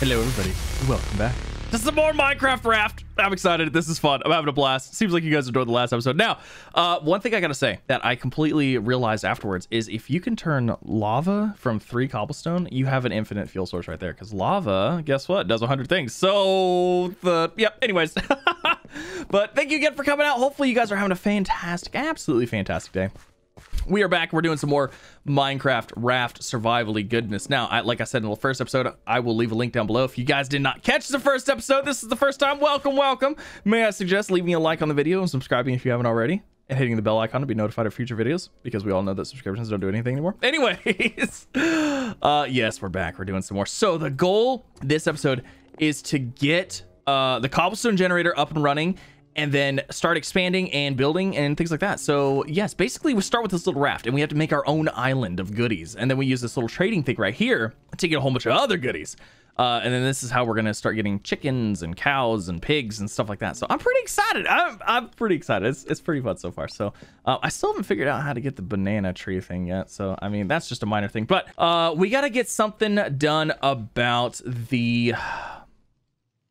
Hello, everybody. Welcome back. This is some more Minecraft Raft. I'm excited. This is fun. I'm having a blast. Seems like you guys enjoyed the last episode. Now, uh, one thing I gotta say that I completely realized afterwards is if you can turn lava from three cobblestone, you have an infinite fuel source right there. Because lava, guess what, does 100 things. So the yep. Anyways, but thank you again for coming out. Hopefully, you guys are having a fantastic, absolutely fantastic day we are back. We're doing some more Minecraft raft survivally goodness. Now, I, like I said in the first episode, I will leave a link down below. If you guys did not catch the first episode, this is the first time. Welcome, welcome. May I suggest leaving a like on the video and subscribing if you haven't already, and hitting the bell icon to be notified of future videos because we all know that subscriptions don't do anything anymore. Anyways, uh, yes, we're back. We're doing some more. So the goal this episode is to get uh, the cobblestone generator up and running and then start expanding and building and things like that. So yes, basically we start with this little raft and we have to make our own island of goodies. And then we use this little trading thing right here to get a whole bunch of other goodies. Uh, and then this is how we're gonna start getting chickens and cows and pigs and stuff like that. So I'm pretty excited. I'm, I'm pretty excited. It's, it's pretty fun so far. So uh, I still haven't figured out how to get the banana tree thing yet. So I mean that's just a minor thing. But uh, we gotta get something done about the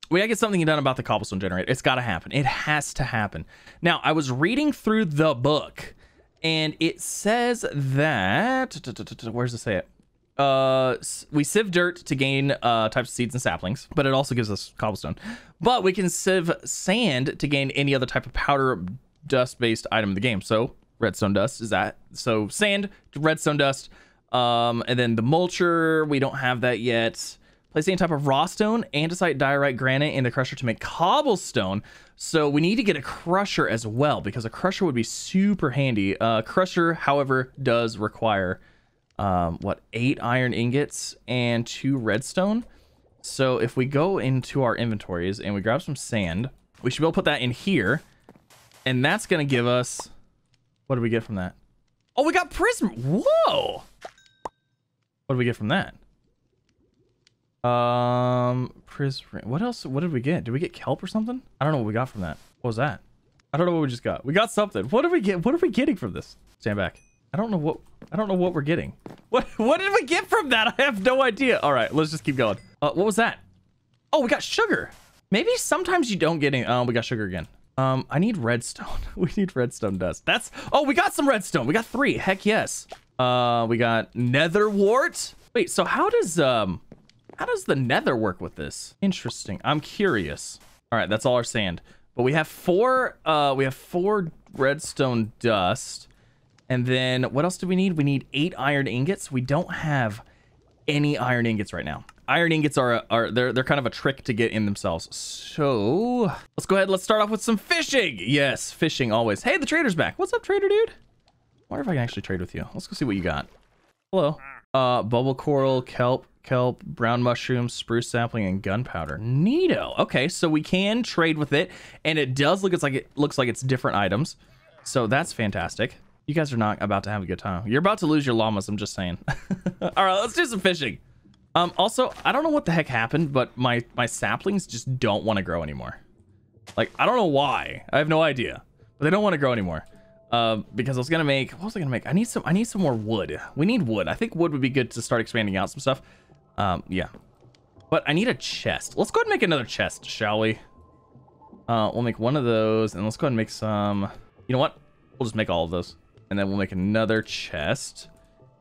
we gotta get something done about the cobblestone generator. It's gotta happen. It has to happen. Now, I was reading through the book, and it says that where's it say it? Uh, we sieve dirt to gain uh types of seeds and saplings, but it also gives us cobblestone. But we can sieve sand to gain any other type of powder dust based item in the game. So redstone dust is that. So sand, redstone dust, um, and then the mulcher we don't have that yet. Place any type of raw stone, andesite, diorite, granite in the crusher to make cobblestone. So we need to get a crusher as well because a crusher would be super handy. Uh, crusher, however, does require um, what eight iron ingots and two redstone. So if we go into our inventories and we grab some sand, we should be able to put that in here, and that's gonna give us. What do we get from that? Oh, we got prism. Whoa! What do we get from that? Um, Pris. What else? What did we get? Did we get kelp or something? I don't know what we got from that. What was that? I don't know what we just got. We got something. What did we get? What are we getting from this? Stand back. I don't know what. I don't know what we're getting. What? What did we get from that? I have no idea. All right, let's just keep going. Uh, what was that? Oh, we got sugar. Maybe sometimes you don't get any. Oh, we got sugar again. Um, I need redstone. we need redstone dust. That's. Oh, we got some redstone. We got three. Heck yes. Uh, we got nether wart. Wait, so how does um how does the nether work with this? Interesting. I'm curious. All right, that's all our sand. But we have four, uh, we have four redstone dust. And then what else do we need? We need eight iron ingots. We don't have any iron ingots right now. Iron ingots are, are they're, they're kind of a trick to get in themselves. So let's go ahead. Let's start off with some fishing. Yes, fishing always. Hey, the trader's back. What's up, trader dude? Wonder if I can actually trade with you. Let's go see what you got. Hello. Uh, bubble coral, kelp, kelp, brown mushrooms, spruce sapling, and gunpowder. Neato. Okay, so we can trade with it, and it does look it's like it looks like it's different items. So that's fantastic. You guys are not about to have a good time. You're about to lose your llamas. I'm just saying. All right, let's do some fishing. Um, also, I don't know what the heck happened, but my my saplings just don't want to grow anymore. Like I don't know why. I have no idea, but they don't want to grow anymore. Uh, because I was gonna make what was I gonna make? I need some I need some more wood. We need wood. I think wood would be good to start expanding out some stuff. Um, yeah. But I need a chest. Let's go ahead and make another chest, shall we? Uh, we'll make one of those, and let's go ahead and make some... You know what? We'll just make all of those. And then we'll make another chest.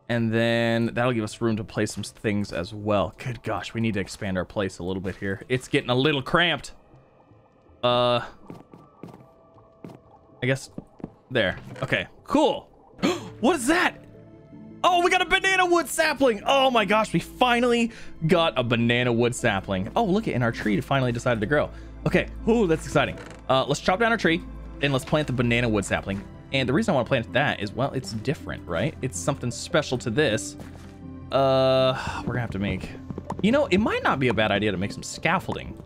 And then that'll give us room to place some things as well. Good gosh, we need to expand our place a little bit here. It's getting a little cramped. Uh... I guess... There. Okay, cool. what is that? Oh, we got a banana wood sapling. Oh my gosh, we finally got a banana wood sapling. Oh, look at in our tree finally decided to grow. Okay, ooh, that's exciting. Uh, let's chop down our tree and let's plant the banana wood sapling. And the reason I want to plant that is, well, it's different, right? It's something special to this. Uh, we're gonna have to make, you know, it might not be a bad idea to make some scaffolding.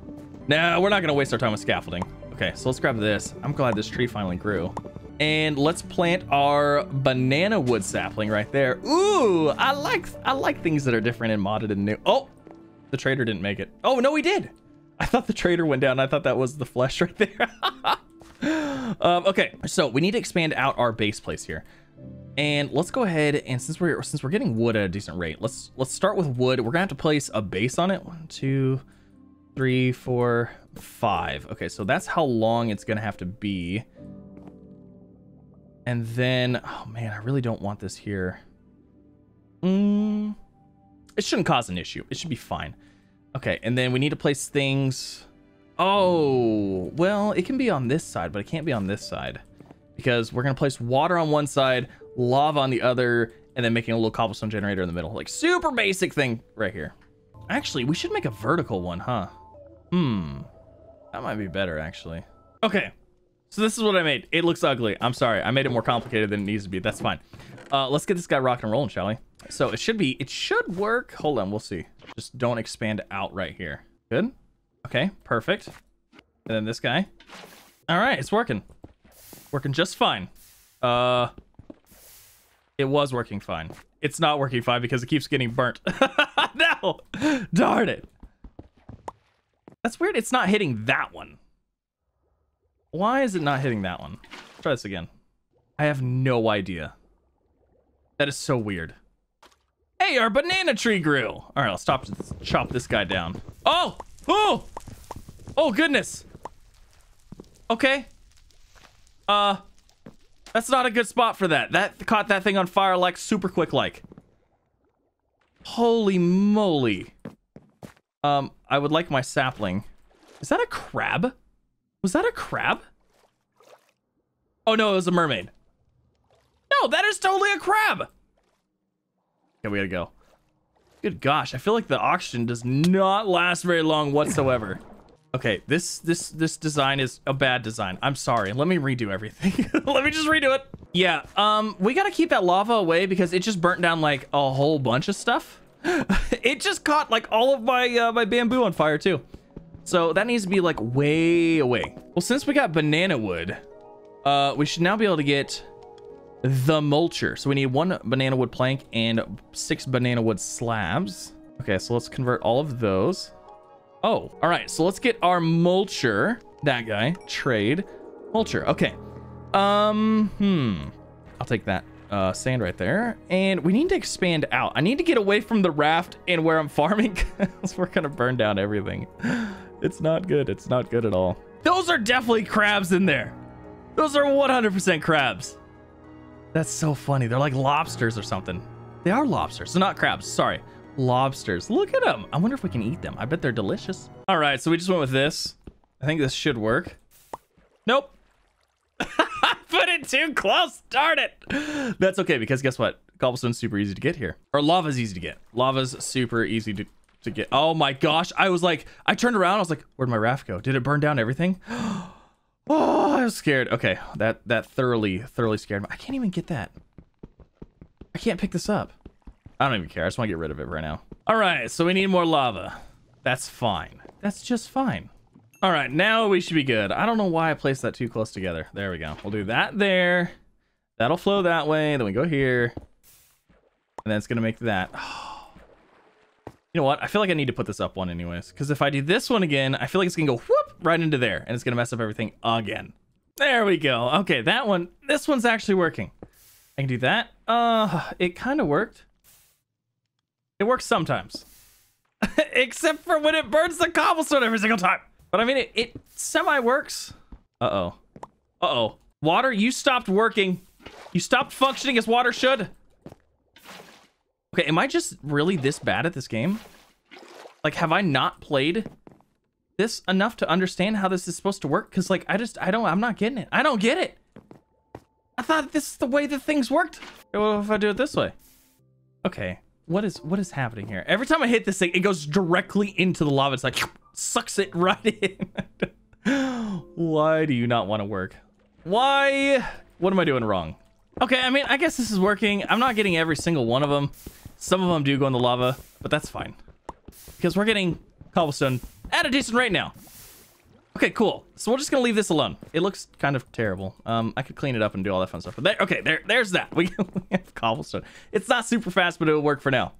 No, we're not gonna waste our time with scaffolding. Okay, so let's grab this. I'm glad this tree finally grew. And let's plant our banana wood sapling right there. Ooh, I like I like things that are different and modded and new. Oh, the trader didn't make it. Oh, no, he did. I thought the trader went down. I thought that was the flesh right there. um, okay, so we need to expand out our base place here. And let's go ahead and since we're since we're getting wood at a decent rate, let's let's start with wood. We're gonna have to place a base on it. One, two, three, four, five. Okay, so that's how long it's gonna have to be. And then, oh man, I really don't want this here. Mm, it shouldn't cause an issue. It should be fine. Okay, and then we need to place things. Oh, well, it can be on this side, but it can't be on this side because we're gonna place water on one side, lava on the other, and then making a little cobblestone generator in the middle. Like super basic thing right here. Actually, we should make a vertical one, huh? Hmm, that might be better actually. Okay, so this is what I made. It looks ugly. I'm sorry. I made it more complicated than it needs to be. That's fine. Uh, let's get this guy rocking and rolling, shall we? So it should be, it should work. Hold on, we'll see. Just don't expand out right here. Good. Okay, perfect. And then this guy. All right, it's working. Working just fine. Uh, it was working fine. It's not working fine because it keeps getting burnt. no, darn it. That's weird. It's not hitting that one. Why is it not hitting that one? Try this again. I have no idea. That is so weird. Hey, our banana tree grew. All right, I'll stop chop this guy down. Oh, oh, oh goodness. Okay. Uh, that's not a good spot for that. That caught that thing on fire like super quick like. Holy moly. Um, I would like my sapling. Is that a crab? Was that a crab? Oh no, it was a mermaid. No, that is totally a crab. Okay, we gotta go. Good gosh, I feel like the oxygen does not last very long whatsoever. Okay, this this this design is a bad design. I'm sorry. Let me redo everything. Let me just redo it. Yeah, um, we gotta keep that lava away because it just burnt down like a whole bunch of stuff. it just caught like all of my uh, my bamboo on fire too. So that needs to be like way away. Well, since we got banana wood, uh, we should now be able to get the mulcher. So we need one banana wood plank and six banana wood slabs. Okay, so let's convert all of those. Oh, all right. So let's get our mulcher. That guy. Trade. Mulcher. Okay. Um, hmm. I'll take that uh, sand right there. And we need to expand out. I need to get away from the raft and where I'm farming because we're going to burn down everything. It's not good. It's not good at all. Those are definitely crabs in there. Those are 100% crabs. That's so funny. They're like lobsters or something. They are lobsters. They're not crabs. Sorry. Lobsters. Look at them. I wonder if we can eat them. I bet they're delicious. All right. So we just went with this. I think this should work. Nope. Put it too close. Darn it. That's okay because guess what? Cobblestone's super easy to get here. Or lava's easy to get. Lava's super easy to, to get. Oh my gosh. I was like, I turned around. I was like, where'd my raft go? Did it burn down everything? Oh, I was scared. Okay, that that thoroughly, thoroughly scared me. I can't even get that. I can't pick this up. I don't even care. I just want to get rid of it right now. All right, so we need more lava. That's fine. That's just fine. All right, now we should be good. I don't know why I placed that too close together. There we go. We'll do that there. That'll flow that way. Then we go here. And then it's going to make that. You know what? I feel like I need to put this up one anyways. Because if I do this one again, I feel like it's going to go whoop right into there. And it's going to mess up everything again. There we go. Okay, that one. This one's actually working. I can do that. Uh, it kind of worked. It works sometimes. Except for when it burns the cobblestone every single time. But I mean, it, it semi-works. Uh-oh. Uh-oh. Water, you stopped working. You stopped functioning as water should. Okay, am I just really this bad at this game? Like, have I not played this enough to understand how this is supposed to work? Because, like, I just, I don't, I'm not getting it. I don't get it. I thought this is the way that things worked. What if I do it this way? Okay, what is, what is happening here? Every time I hit this thing, it goes directly into the lava. It's like, sucks it right in. Why do you not want to work? Why? What am I doing wrong? Okay, I mean, I guess this is working. I'm not getting every single one of them. Some of them do go in the lava, but that's fine. Because we're getting cobblestone at a decent rate now. Okay, cool. So we're just gonna leave this alone. It looks kind of terrible. Um, I could clean it up and do all that fun stuff. But there, okay, there, there's that. We, we have cobblestone. It's not super fast, but it'll work for now.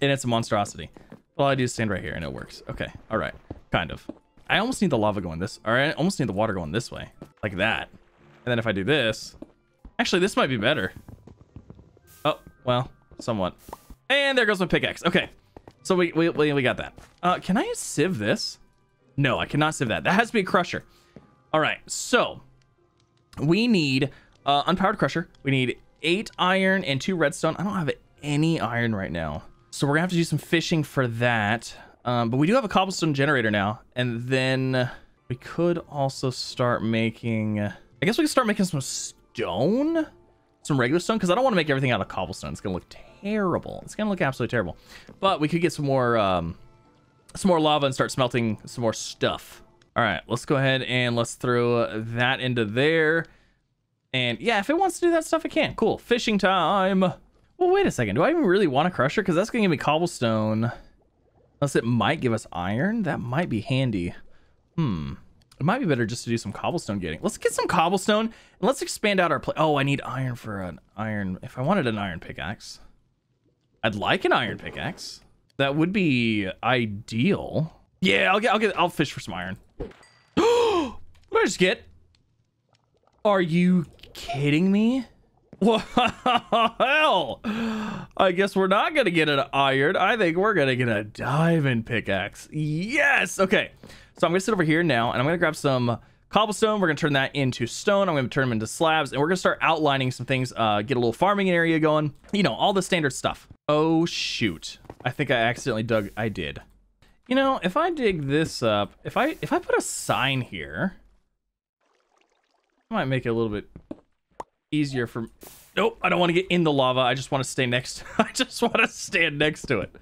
And it's a monstrosity. All I do is stand right here and it works. Okay, all right, kind of. I almost need the lava going this, or I almost need the water going this way, like that. And then if I do this, actually, this might be better. Oh, well, somewhat. And there goes my pickaxe. Okay. So we, we, we, got that. Uh, can I sieve this? No, I cannot sieve that. That has to be a crusher. All right. So we need uh, unpowered crusher. We need eight iron and two redstone. I don't have any iron right now. So we're gonna have to do some fishing for that. Um, but we do have a cobblestone generator now. And then we could also start making, I guess we can start making some stone, some regular stone, because I don't want to make everything out of cobblestone. It's gonna look terrible. It's gonna look absolutely terrible. But we could get some more, um, some more lava and start smelting some more stuff. All right, let's go ahead and let's throw that into there. And yeah, if it wants to do that stuff, it can. Cool. Fishing time. Well, wait a second. Do I even really want a crusher? Because that's going to give me cobblestone. Unless it might give us iron. That might be handy. Hmm. It might be better just to do some cobblestone getting. Let's get some cobblestone and let's expand out our play. Oh, I need iron for an iron. If I wanted an iron pickaxe, I'd like an iron pickaxe. That would be ideal. Yeah, I'll get, I'll get, I'll fish for some iron. what I just get? Are you kidding me? Well, hell, I guess we're not gonna get an iron. I think we're gonna get a diamond pickaxe. Yes. Okay. So I'm gonna sit over here now, and I'm gonna grab some cobblestone. We're gonna turn that into stone. I'm gonna turn them into slabs, and we're gonna start outlining some things. Uh, get a little farming area going. You know, all the standard stuff. Oh shoot! I think I accidentally dug. I did. You know, if I dig this up, if I if I put a sign here, I might make it a little bit easier for. Nope, I don't want to get in the lava. I just want to stay next. I just want to stand next to it.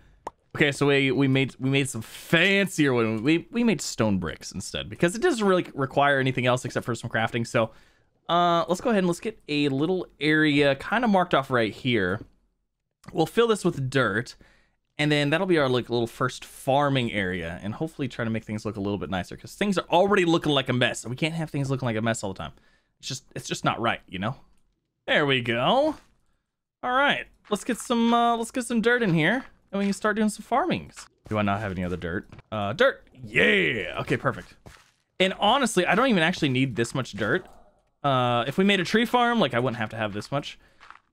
Okay, so we we made we made some fancier one. We we made stone bricks instead because it doesn't really require anything else except for some crafting. So, uh, let's go ahead and let's get a little area kind of marked off right here. We'll fill this with dirt, and then that'll be our like little first farming area, and hopefully try to make things look a little bit nicer because things are already looking like a mess. We can't have things looking like a mess all the time. It's just it's just not right, you know. There we go. All right, let's get some uh, let's get some dirt in here and we can start doing some farmings. Do I not have any other dirt? Uh, dirt. Yeah. Okay, perfect. And honestly, I don't even actually need this much dirt. Uh, if we made a tree farm, like I wouldn't have to have this much.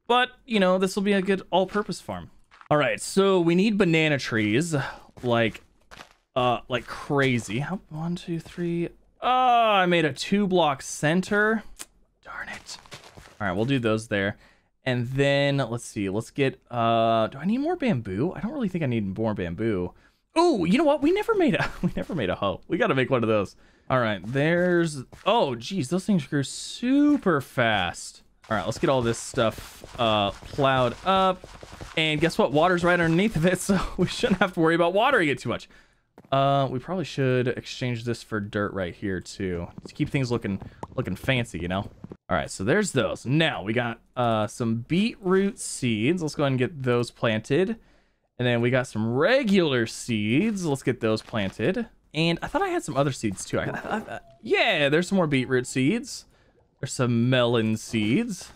But, you know, this will be a good all-purpose farm. All right, so we need banana trees, like, uh, like crazy. How, one, two, three. Oh, I made a two-block center. Darn it. All right, we'll do those there. And then let's see, let's get uh do I need more bamboo? I don't really think I need more bamboo. Oh, you know what? We never made a we never made a hoe. We gotta make one of those. All right, there's oh geez, those things grew super fast. All right, let's get all this stuff uh plowed up. And guess what? Water's right underneath of it, so we shouldn't have to worry about watering it too much. Uh, we probably should exchange this for dirt right here too to keep things looking looking fancy, you know. All right, so there's those. Now we got uh some beetroot seeds. Let's go ahead and get those planted. And then we got some regular seeds. Let's get those planted. And I thought I had some other seeds too. I, I, I, yeah, there's some more beetroot seeds. There's some melon seeds.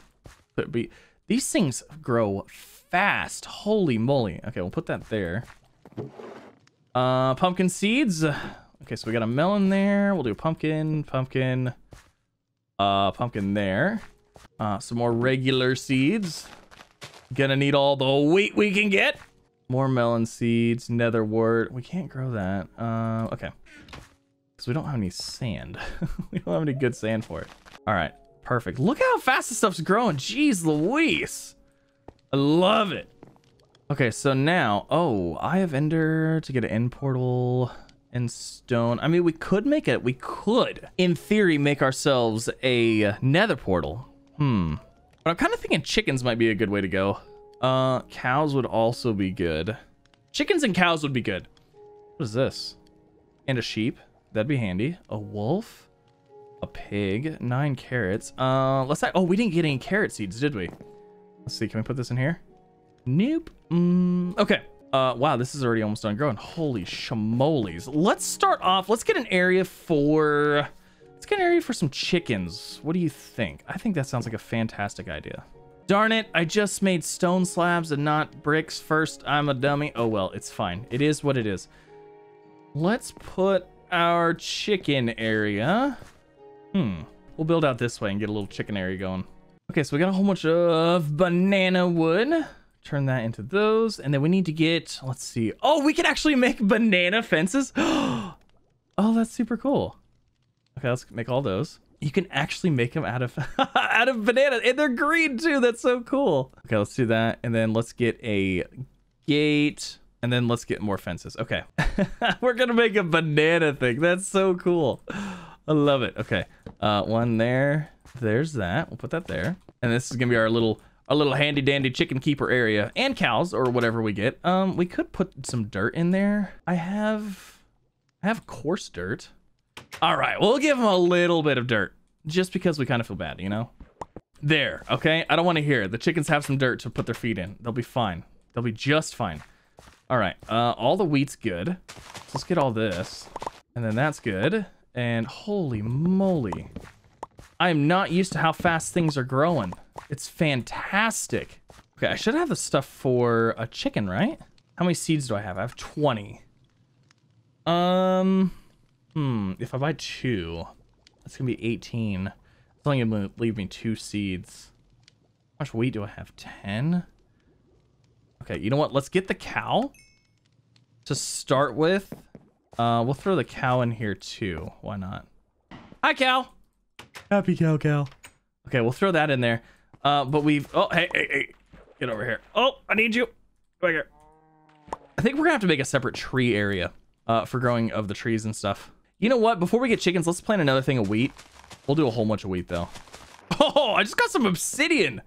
But be these things grow fast. Holy moly. Okay, we'll put that there. Uh, pumpkin seeds. Okay, so we got a melon there. We'll do pumpkin, pumpkin, uh, pumpkin there. Uh, some more regular seeds. Gonna need all the wheat we can get. More melon seeds, nether wart. We can't grow that. Uh, okay. Because we don't have any sand. we don't have any good sand for it. All right, perfect. Look how fast this stuff's growing. Jeez Louise. I love it. Okay, so now, oh, I have ender to get an end portal and stone. I mean, we could make it. We could, in theory, make ourselves a nether portal. Hmm. But I'm kind of thinking chickens might be a good way to go. Uh, cows would also be good. Chickens and cows would be good. What is this? And a sheep. That'd be handy. A wolf. A pig. Nine carrots. Uh, let's. Oh, we didn't get any carrot seeds, did we? Let's see. Can we put this in here? Nope. Mm, okay. Uh, wow, this is already almost done growing. Holy shamoles. Let's start off. Let's get an area for... Let's get an area for some chickens. What do you think? I think that sounds like a fantastic idea. Darn it, I just made stone slabs and not bricks first. I'm a dummy. Oh, well, it's fine. It is what it is. Let's put our chicken area. Hmm. We'll build out this way and get a little chicken area going. Okay, so we got a whole bunch of banana wood turn that into those. And then we need to get, let's see. Oh, we can actually make banana fences. oh, that's super cool. Okay, let's make all those. You can actually make them out of out of banana, and they're green too. That's so cool. Okay, let's do that, and then let's get a gate, and then let's get more fences. Okay, we're gonna make a banana thing. That's so cool. I love it. Okay, uh, one there. There's that. We'll put that there, and this is gonna be our little our little handy dandy chicken keeper area and cows or whatever we get. Um, we could put some dirt in there. I have I have coarse dirt. All right, we'll give them a little bit of dirt just because we kind of feel bad, you know? There, okay? I don't want to hear it. The chickens have some dirt to put their feet in. They'll be fine. They'll be just fine. All right, uh, all the wheat's good. let's get all this. And then that's good. And holy moly. I am not used to how fast things are growing. It's fantastic. Okay, I should have the stuff for a chicken, right? How many seeds do I have? I have 20. Um... Hmm, if I buy two, that's gonna be 18. It's only gonna leave me two seeds. How much wheat do I have? 10? Okay, you know what? Let's get the cow to start with. Uh, we'll throw the cow in here too. Why not? Hi, cow. Happy cow, cow. Okay, we'll throw that in there. Uh, but we've... Oh, hey, hey, hey. Get over here. Oh, I need you. Right here. I think we're gonna have to make a separate tree area uh, for growing of the trees and stuff. You know what? Before we get chickens, let's plant another thing of wheat. We'll do a whole bunch of wheat, though. Oh, I just got some obsidian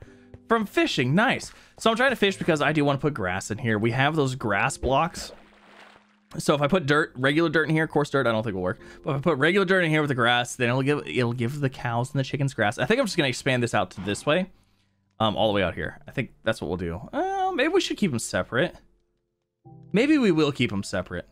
from fishing. Nice. So I'm trying to fish because I do want to put grass in here. We have those grass blocks. So if I put dirt, regular dirt in here, coarse dirt, I don't think will work. But if I put regular dirt in here with the grass, then it'll give it'll give the cows and the chickens grass. I think I'm just gonna expand this out to this way, um, all the way out here. I think that's what we'll do. Uh, maybe we should keep them separate. Maybe we will keep them separate.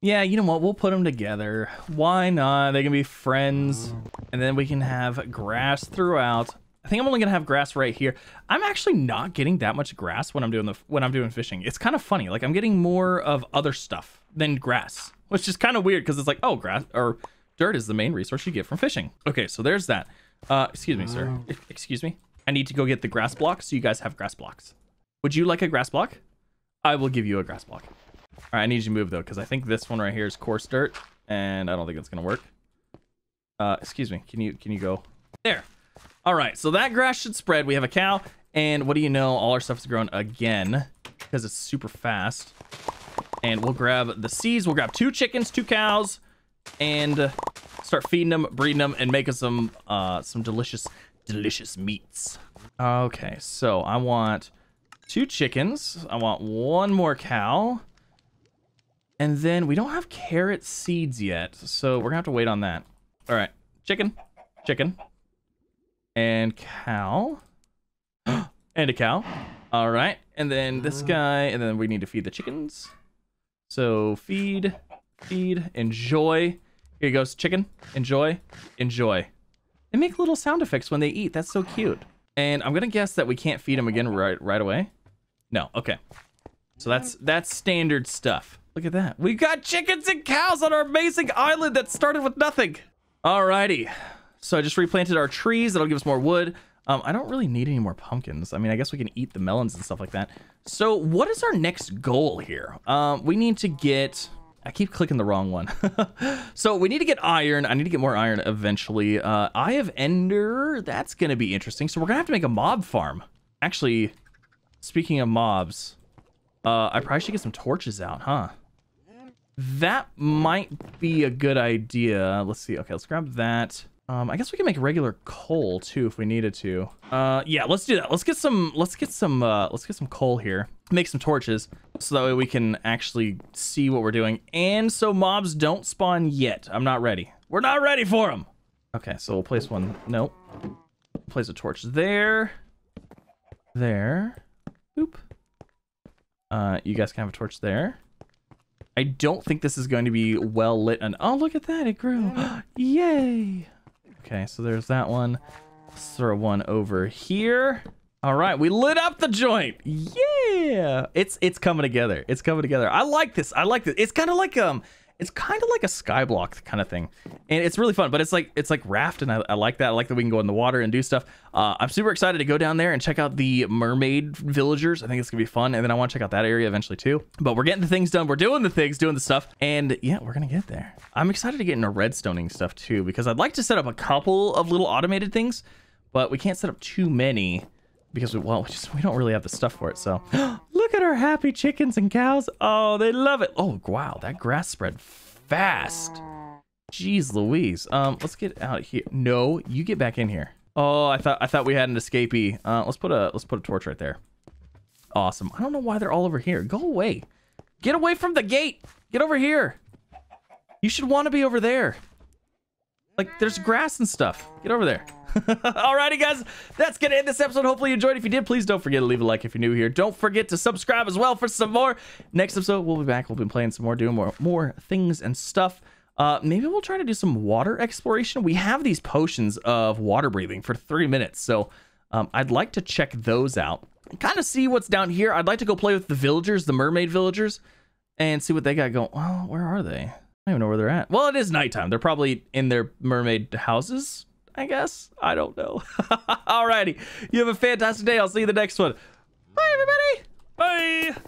Yeah, you know what? We'll put them together. Why not? They can be friends. And then we can have grass throughout. I think I'm only gonna have grass right here. I'm actually not getting that much grass when I'm doing the when I'm doing fishing. It's kind of funny. Like I'm getting more of other stuff than grass, which is kind of weird because it's like, oh, grass or dirt is the main resource you get from fishing. Okay, so there's that. Uh, excuse me, sir. Excuse me. I need to go get the grass block so you guys have grass blocks. Would you like a grass block? I will give you a grass block. All right, I need you to move though, because I think this one right here is coarse dirt, and I don't think it's gonna work. Uh, excuse me. Can you can you go there? All right, so that grass should spread. We have a cow, and what do you know? All our stuff is growing again because it's super fast. And we'll grab the seeds. We'll grab two chickens, two cows, and start feeding them, breeding them, and making some uh some delicious delicious meats. Okay, so I want two chickens. I want one more cow. And then we don't have carrot seeds yet, so we're gonna have to wait on that. All right, chicken, chicken, and cow, and a cow. All right, and then this guy, and then we need to feed the chickens. So feed, feed, enjoy. Here goes chicken, enjoy, enjoy. They make little sound effects when they eat. That's so cute. And I'm gonna guess that we can't feed them again right right away. No, okay. So that's that's standard stuff. Look at that. We got chickens and cows on our amazing island that started with nothing. Alrighty. So I just replanted our trees. That'll give us more wood. Um, I don't really need any more pumpkins. I mean, I guess we can eat the melons and stuff like that. So what is our next goal here? Um, we need to get... I keep clicking the wrong one. so we need to get iron. I need to get more iron eventually. Uh, Eye of Ender. That's going to be interesting. So we're going to have to make a mob farm. Actually, speaking of mobs, uh, I probably should get some torches out, huh? That might be a good idea. Let's see. Okay, let's grab that. Um, I guess we can make regular coal too if we needed to. Uh, yeah, let's do that. Let's get some. Let's get some. Uh, let's get some coal here. Make some torches so that way we can actually see what we're doing. And so mobs don't spawn yet. I'm not ready. We're not ready for them. Okay, so we'll place one. Nope. Place a torch there. There. Oop. Uh, you guys can have a torch there. I don't think this is going to be well lit. And oh, look at that. It grew. Yay. Okay, so there's that one. Let's throw one over here. All right, we lit up the joint. Yeah. It's it's coming together. It's coming together. I like this. I like this. It's kind of like um It's kind of like a skyblock kind of thing, and it's really fun. But it's like it's like raft, and I, I like that. I like that we can go in the water and do stuff. Uh, I'm super excited to go down there and check out the mermaid villagers. I think it's gonna be fun, and then I want to check out that area eventually too. But we're getting the things done. We're doing the things, doing the stuff, and yeah, we're gonna get there. I'm excited to get into redstoning stuff too because I'd like to set up a couple of little automated things, but we can't set up too many because we well we just we don't really have the stuff for it so look at our happy chickens and cows. Oh they love it. Oh wow that grass spread fast. Jeez louise. Um let's get out here. No you get back in here. Oh i thought i thought we had an escapee. Uh let's put a let's put a torch right there. Awesome. I don't know why they're all over here. Go away. Get away from the gate. Get over here. You should want to be over there. Like there's grass and stuff. Get over there Alrighty, guys, that's gonna end this episode. Hopefully, you enjoyed. If you did, please don't forget to leave a like if you're new here. Don't forget to subscribe as well for some more. Next episode, we'll be back. We'll be playing some more, doing more more things and stuff. Uh, maybe we'll try to do some water exploration. We have these potions of water breathing for three minutes, so um, I'd like to check those out. Kind of see what's down here. I'd like to go play with the villagers, the mermaid villagers, and see what they got going. Well, where are they? I don't even know where they're at. Well, it is nighttime. They're probably in their mermaid houses. I guess. I don't know. Alrighty. You have a fantastic day. I'll see you the next one. Bye, everybody. Bye.